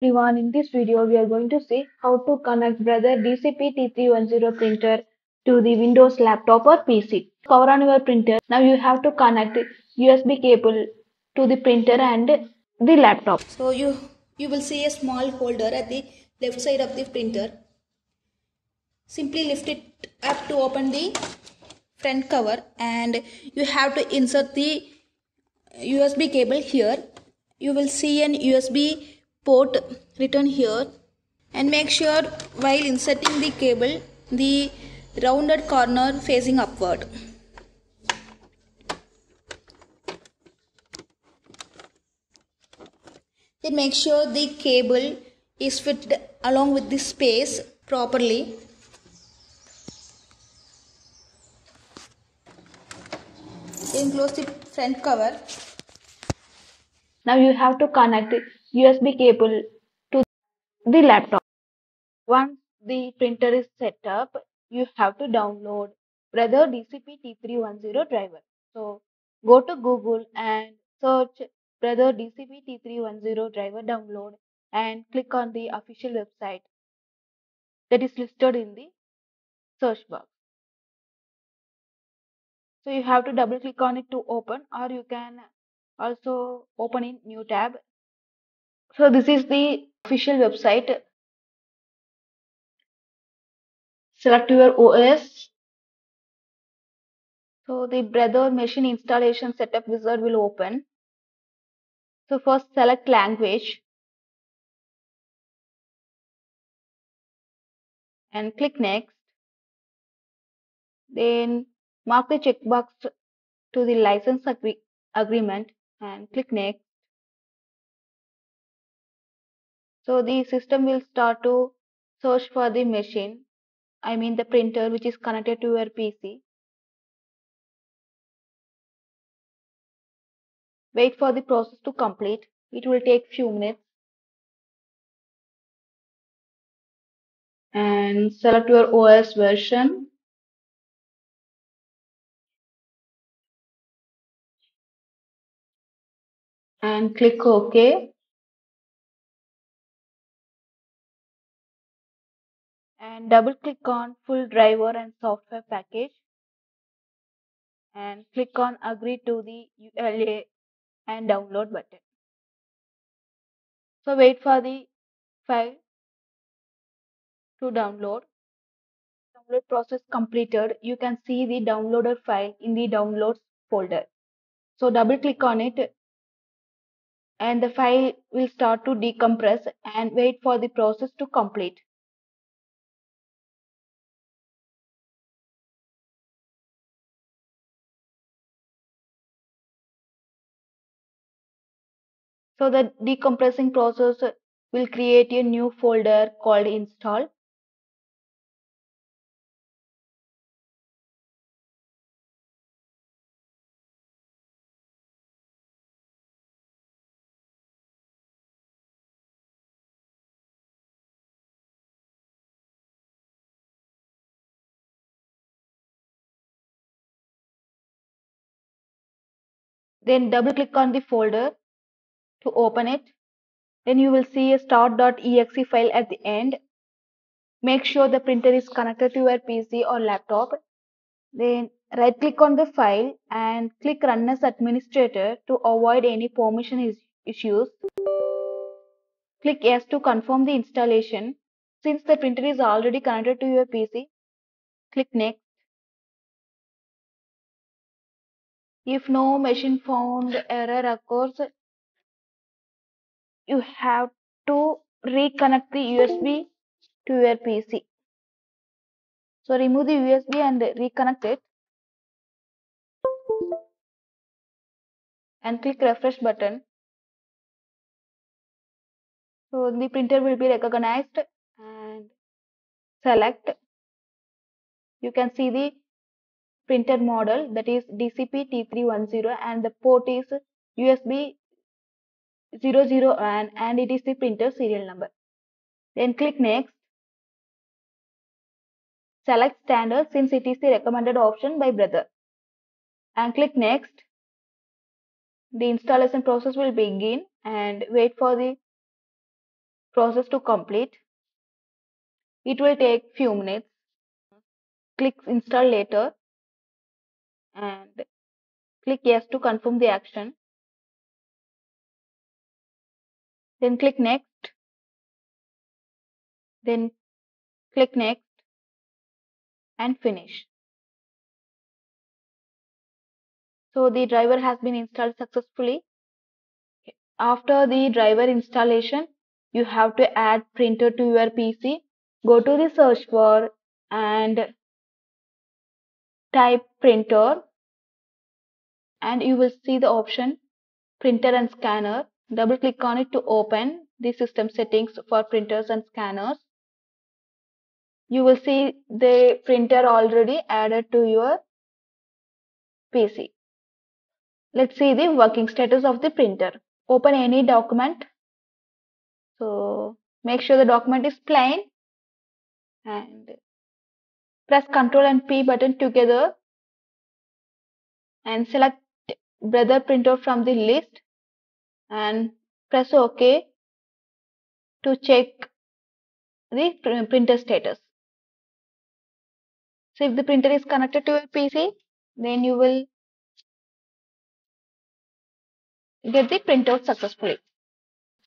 everyone, in this video we are going to see how to connect Brother DCP T310 printer to the Windows laptop or PC. Power on your printer. Now you have to connect USB cable to the printer and the laptop. So you you will see a small holder at the left side of the printer. Simply lift it up to open the front cover and you have to insert the USB cable here. You will see an USB port written here and make sure while inserting the cable the rounded corner facing upward. Then make sure the cable is fitted along with the space properly. Then close the front cover. Now you have to connect USB cable to the laptop. Once the printer is set up, you have to download Brother DCP T310 driver. So go to Google and search Brother DCP T310 driver download and click on the official website that is listed in the search box. So you have to double click on it to open or you can also open in new tab. So this is the official website. Select your OS. So the Brother machine installation setup wizard will open. So first select language and click next. Then mark the checkbox to the license agree agreement and click next. So the system will start to search for the machine, I mean the printer which is connected to your PC. Wait for the process to complete. It will take few minutes. And select your OS version. And click OK. And double click on full driver and software package. And click on agree to the EULA and download button. So wait for the file to download. Download process completed. You can see the downloader file in the downloads folder. So double click on it and the file will start to decompress and wait for the process to complete. So the decompressing process will create a new folder called install. Then double click on the folder to open it. Then you will see a start.exe file at the end. Make sure the printer is connected to your PC or laptop. Then right click on the file and click run as administrator to avoid any permission is issues. Click yes to confirm the installation. Since the printer is already connected to your PC, click next. If no machine found error occurs, you have to reconnect the USB to your PC. So remove the USB and reconnect it. And click refresh button. So the printer will be recognized and select. You can see the printer model that is DCP T310 and the port is USB 001 and it is the printer serial number. Then click next. Select standard since it is the recommended option by brother. And click next. The installation process will begin and wait for the process to complete. It will take few minutes. Click install later and click yes to confirm the action. Then click next. Then click next and finish. So the driver has been installed successfully. After the driver installation, you have to add printer to your PC. Go to the search bar and type printer and you will see the option printer and scanner. Double click on it to open the system settings for printers and scanners. You will see the printer already added to your PC. Let's see the working status of the printer. Open any document. So make sure the document is plain and press Ctrl and P button together and select brother printer from the list and press OK to check the printer status. So if the printer is connected to your PC, then you will get the printout successfully.